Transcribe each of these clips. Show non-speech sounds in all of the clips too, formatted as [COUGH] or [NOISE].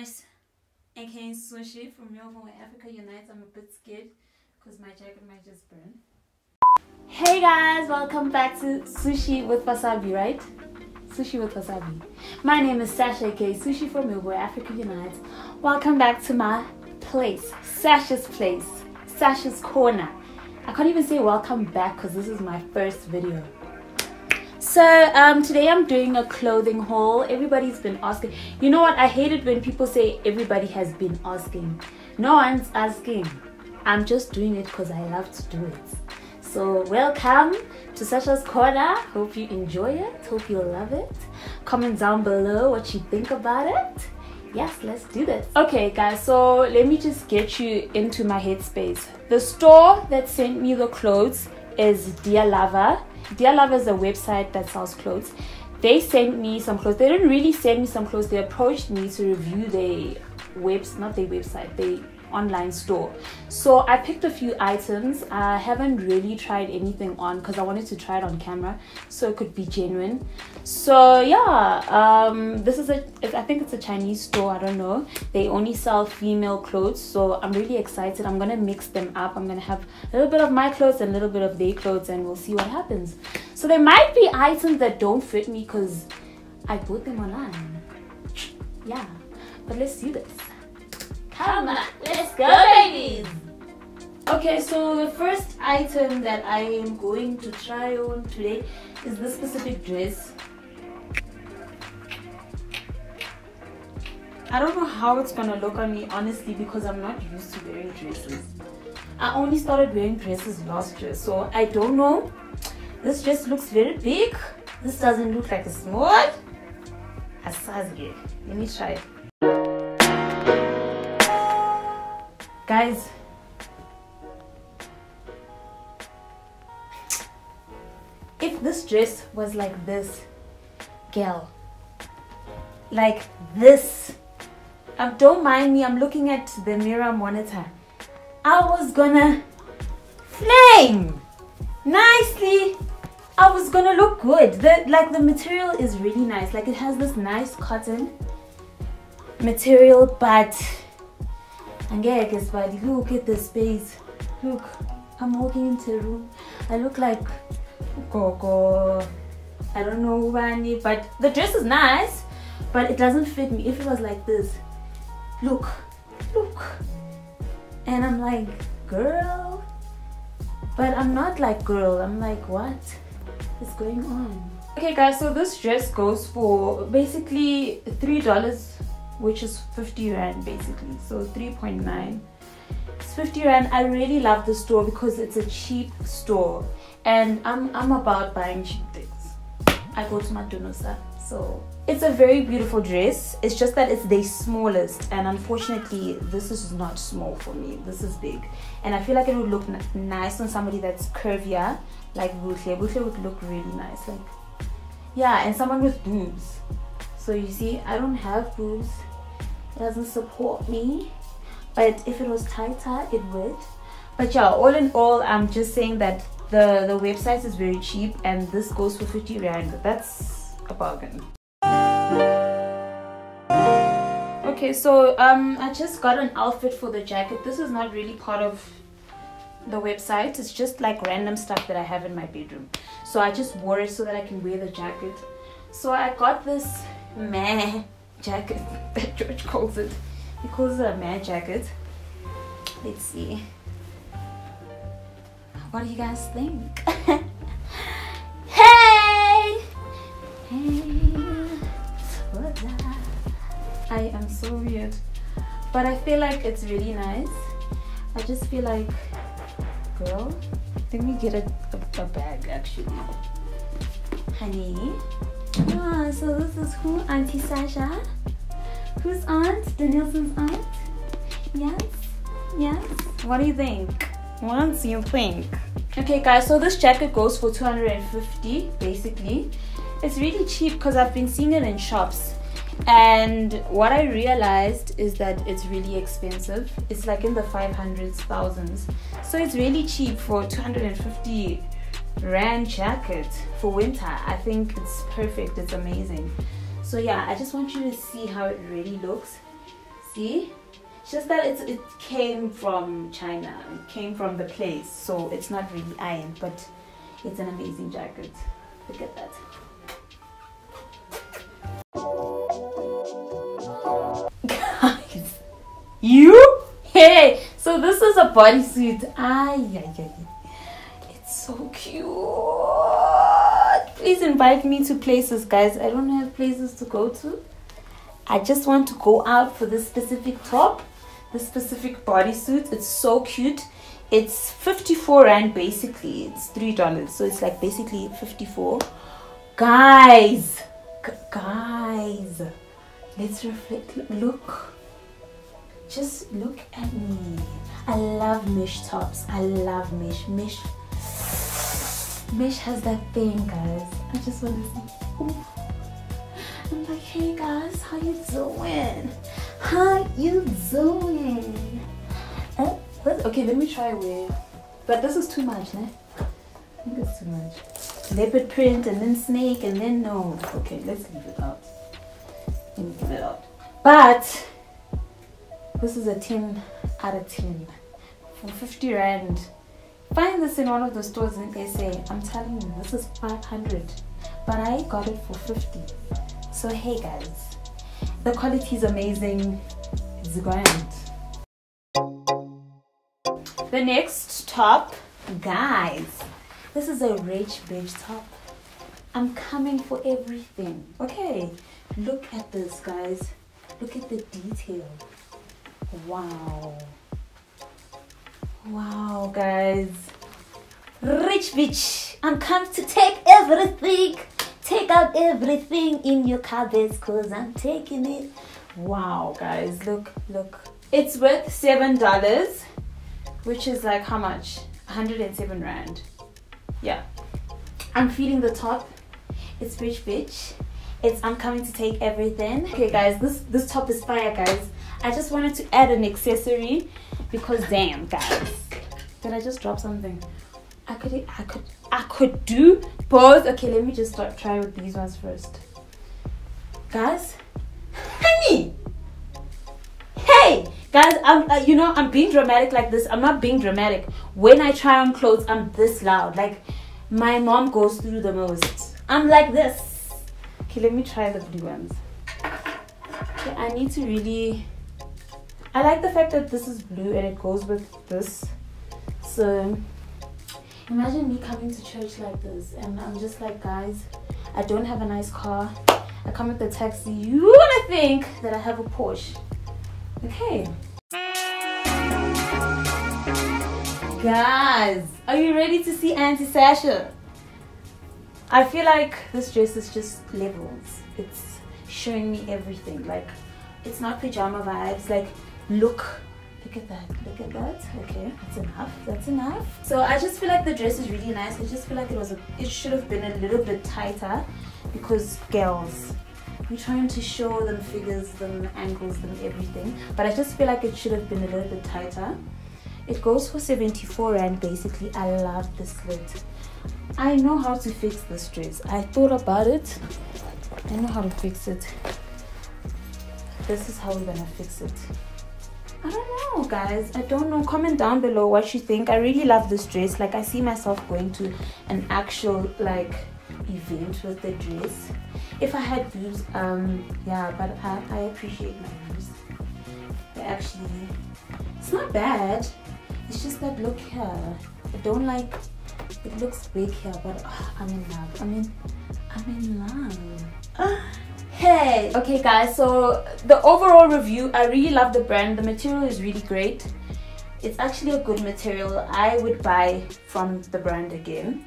Name aka Sushi from Melbourne, Africa Unites. I'm a bit scared because my jacket might just burn. Hey guys, welcome back to Sushi with Wasabi, right? Sushi with Wasabi. My name is Sasha, aka Sushi from Melbourne, Africa Unites. Welcome back to my place, Sasha's place, Sasha's corner. I can't even say welcome back because this is my first video. So um, today I'm doing a clothing haul. Everybody's been asking. You know what? I hate it when people say everybody has been asking. No one's asking. I'm just doing it because I love to do it. So welcome to Sasha's Corner. Hope you enjoy it. Hope you love it. Comment down below what you think about it. Yes, let's do this. Okay guys, so let me just get you into my headspace. The store that sent me the clothes is Dear Lover Dear Lover is a website that sells clothes. They sent me some clothes. They didn't really send me some clothes. They approached me to review their webs, not their website. They online store. So i picked a few items. I haven't really tried anything on because i wanted to try it on camera so it could be genuine. So yeah um this is a i think it's a chinese store i don't know. They only sell female clothes so i'm really excited. I'm gonna mix them up. I'm gonna have a little bit of my clothes and a little bit of their clothes and we'll see what happens. So there might be items that don't fit me because i bought them online. Yeah but let's do this. Come on, babies! Okay, so the first item that I am going to try on today is this specific dress. I don't know how it's gonna look on me, honestly, because I'm not used to wearing dresses. I only started wearing dresses last year, so I don't know. This dress looks very big. This doesn't look like a small. A size Let me try it. Guys, if this dress was like this, girl, like this, um, don't mind me, I'm looking at the mirror monitor. I was gonna flame nicely. I was gonna look good. The, like the material is really nice. Like it has this nice cotton material, but angeke sibali look at the space look i'm walking into a room. I look like gogo. I don't know ubani but the dress is nice but it doesn't fit me. If it was like this look look. And i'm like girl. But i'm not like girl. I'm like what is going on? Okay guys so this dress goes for basically three dollars which is 50 rand basically. So 3.9 it's 50 rand. I really love the store because it's a cheap store. And i'm i'm about buying cheap things. I go to madonosa uh, so. It's a very beautiful dress. It's just that it's the smallest and unfortunately this is not small for me. This is big. And i feel like it would look nice on somebody that's curvier like Buhle. Buhle would look really nice like yeah and someone with boobs. So you see i don't have boobs doesn't support me but if it was tighter it would. But yeah all in all i'm just saying that the the website is very cheap and this goes for 50 rand. That's a bargain. Okay so um i just got an outfit for the jacket. This is not really part of the website. It's just like random stuff that i have in my bedroom. So i just wore it so that i can wear the jacket. So i got this meh jacket [LAUGHS] that George calls it. He calls it a man jacket. Let's see. What do you guys think? [LAUGHS] hey! Hey! I am so weird. But I feel like it's really nice. I just feel like, girl, let me get a, a, a bag actually. Honey, Ah, so this is who? Auntie Sasha? Whose aunt? Danielson's aunt? Yes? Yes? What do you think? What do you think? Okay guys, so this jacket goes for 250 basically. It's really cheap because I've been seeing it in shops. And what I realized is that it's really expensive. It's like in the 500s, thousands. So it's really cheap for 250 rand jacket for winter. I think it's perfect. It's amazing. So yeah i just want you to see how it really looks. See? Just that it's, it came from china. It came from the place. So it's not really ironed but it's an amazing jacket. Look at that. Guys. [LAUGHS] You? Hey so this is a bodysuit. Ay, ay, ay. it's so cute. Please invite me to places guys. I don't have places to go to. I just want to go out for this specific top this specific bodysuit. It's so cute. It's 54 rand basically. It's three dollars. So it's like basically 54 guys guys let's reflect. Look. Just look at me. I love mesh tops. I love mesh. Mesh mesh has that thing guys. I just want to see Ooh. i'm like hey guys how you doing? How you doing? Okay let me try with, but this is too much né? i think it's too much. Leopard print and then snake and then no. Okay let's leave it out. Let me leave it out. But this is a 10 out of 10 for 50 rand find this in one of the stores in SA I'm telling you this is 500 but I got it for 50 so hey guys the quality is amazing. It's grand. The next top guys this is a rich bitch top. I'm coming for everything. Okay look at this guys. Look at the detail. Wow wow guys. Rich bitch i'm come to take everything. Take out everything in your cupboards cause i'm taking it. Wow guys. Look look. It's worth seven dollars which is like how much? 107 rand. Yeah. I'm feeling the top. It's rich bitch. It's i'm coming to take everything. Okay guys. This this top is fire guys. I just wanted to add an accessory because damn guys. Did I just drop something? I could I could I could do both. Okay let me just start try with these ones first. Guys. Honey hey! Guys I'm uh, you know I'm being dramatic like this. I'm not being dramatic. When I try on clothes I'm this loud. Like my mom goes through the most. I'm like this. Okay let me try the blue ones. Okay, I need to really I like the fact that this is blue and it goes with this. So imagine me coming to church like this and I'm just like, guys, I don't have a nice car. I come with the taxi. You wanna think that I have a Porsche. Okay. Guys, are you ready to see Auntie Sasha? I feel like this dress is just levels. It's showing me everything. Like, it's not pajama vibes. Like, look look at that look at that. Okay that's enough that's enough. So i just feel like the dress is really nice. I just feel like it was a it should have been a little bit tighter because girls we're trying to show them figures them angles them everything but i just feel like it should have been a little bit tighter. It goes for 74 rand basically. I love the slit. I know how to fix this dress i thought about it. I know how to fix it. This is how we're gonna fix it I don't know guys. I don't know. Comment down below what you think. I really love this dress. Like I see myself going to an actual like event with the dress. If I had boobs um yeah but I, I appreciate my boobs they actually it's not bad. It's just that look here. I don't like it looks big here but oh, I'm in love. I mean I'm in love [GASPS] [GASPS] hey. Okay guys so the overall review i really love the brand. The material is really great. It's actually a good material. I would buy from the brand again.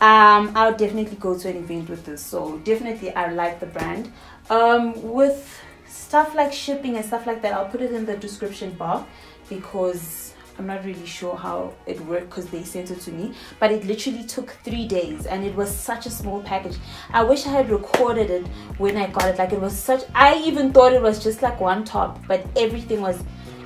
Um i'll definitely go to an event with this so definitely i like the brand. Um with stuff like shipping and stuff like that i'll put it in the description bar because I'm not really sure how it worked because they sent it to me but it literally took three days and it was such a small package. I wish I had recorded it when I got it like it was such I even thought it was just like one top but everything was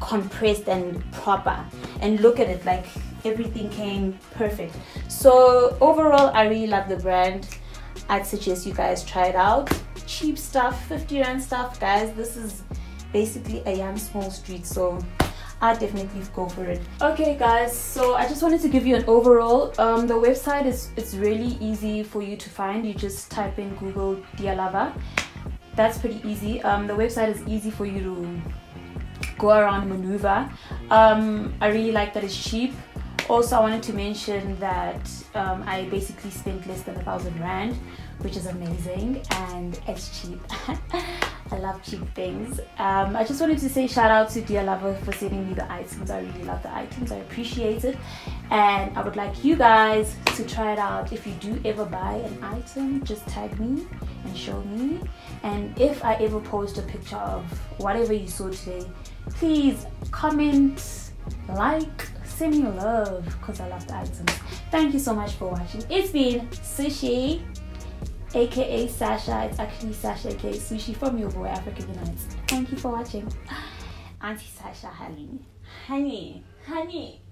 compressed and proper. And look at it like everything came perfect. So overall i really love the brand. I'd suggest you guys try it out. Cheap stuff 50 rand stuff. Guys this is basically a young small street so I definitely go for it. Okay guys, so I just wanted to give you an overall. Um, the website is it's really easy for you to find. You just type in Google Lover. That's pretty easy. Um, the website is easy for you to go around and maneuver. Um, I really like that it's cheap. Also, I wanted to mention that um, I basically spent less than a thousand rand, which is amazing and it's cheap. [LAUGHS] I love cheap things. Um, I just wanted to say shout out to Dear Lover for sending me the items. I really love the items. I appreciate it. And I would like you guys to try it out. If you do ever buy an item, just tag me and show me. And if I ever post a picture of whatever you saw today, please comment, like, send me love because I love the items. Thank you so much for watching. It's been Sushi aka Sasha. It's actually Sasha aka Sushi from your boy African Unites. Thank you for watching. [GASPS] Auntie Sasha, honey. Honey, honey.